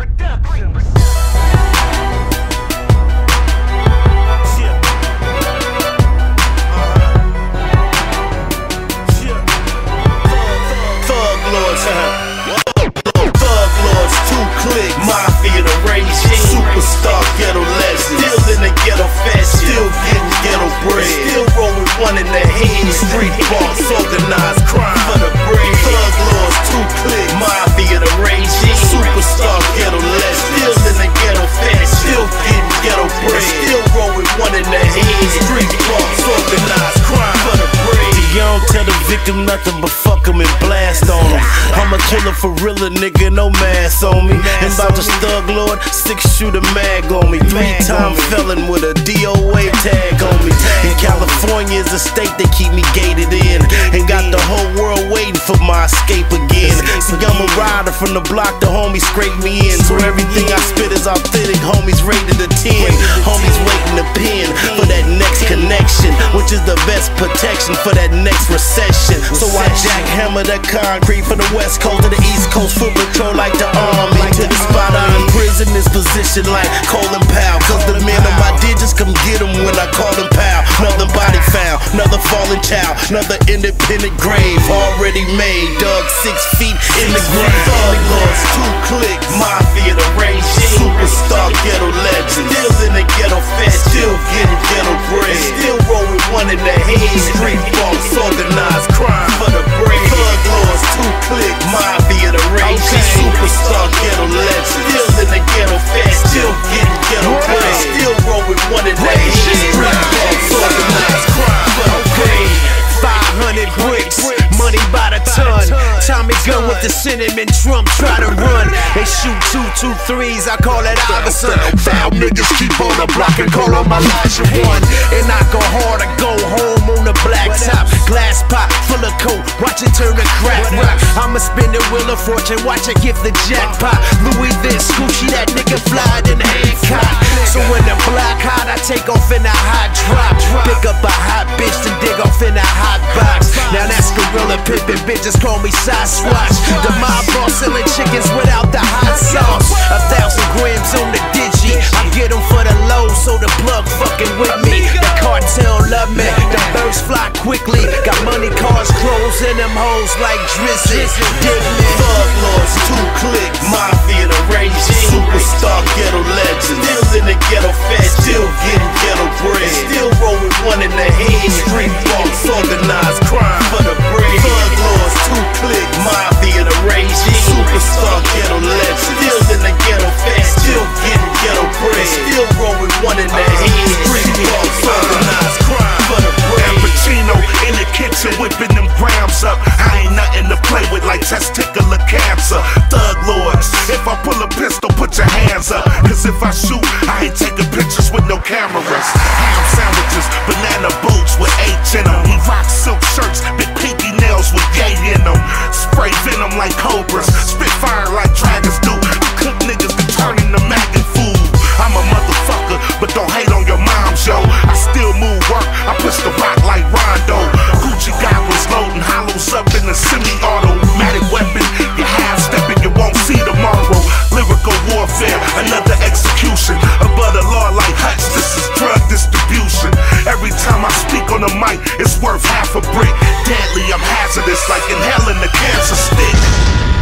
Click, superstar ghetto legend, still in the ghetto fashion, still getting ghetto bread, still rolling one in the head, street boss, tell the victim nothing but fuck him and blast on him. I'm a killer for real, nigga, no mask on me. And about this thug lord, six shooter mag on me. Three time felon with a DOA tag on me. In A state that keep me gated in. And got the whole world waiting for my escape again. See, I'm a rider from the block, the homies scrape me in. So everything I spit is authentic, homies rated a 10. Homies waiting to pin for that next connection, which is the best protection for that next recession. So I jackhammer the concrete from the west coast to the east coast, foot patrol like the army. To the spot I imprison this position like Colin Powell. Cause the men of my digits come get 'em when I call them pal. Fallen child, another independent grave already made. Dug six feet in the grave. Thug lords, two click, mafia the regime, superstar money by the ton. Tommy gun with the cinnamon drum, try to run. They shoot two, two threes, I call it Iverson. Foul niggas keep on the block and call on my Elijah one. And I go hard, I go home on the black top. Glass pot full of coke, watch it turn to crack rock. I'ma spin the wheel of fortune, watch it give the jackpot. Louis this, Gucci, that nigga fly in Hancock. So when block hot, I take off in a hot drop. Pick up a hot bitch and dig off in a hot box. Now that's gorilla pimpin', bitches call me Sasquatch. The mob boss selling chickens without the hot sauce. A thousand grams on the digi. I get them for the low, so the plug fucking with me. The cartel love me. The birds fly quickly. Got money, cars, clothes, and them hoes like Drizzy. Dig me. Thug lords, two click, mafia the superstar ghetto legend. Still in the ghetto fast, still getting ghetto bread. Still rolling one in the head, street boss, organized crime for the bread. Thug lords, two click, mafia the regime, superstar ghetto legend. Still in the ghetto fast, still getting ghetto bread. Still rolling one in the head, street boss, organized crime for the bread. Pacino in the kitchen whipping them grams up. I ain't nothing to play with like testicular cancer. Thug lords, if I pull if I shoot, I ain't taking pictures with no cameras. Ham sandwiches, banana boots with H in them. We rock silk shirts, big pinky nails with yay in them. Spray venom like cobras, spit fire like dragons do. I Cook niggas to turn into maggot food. I'm a motherfucker, but don't hate on on the mic, it's worth half a brick. Deadly, I'm hazardous, like inhaling the cancer stick.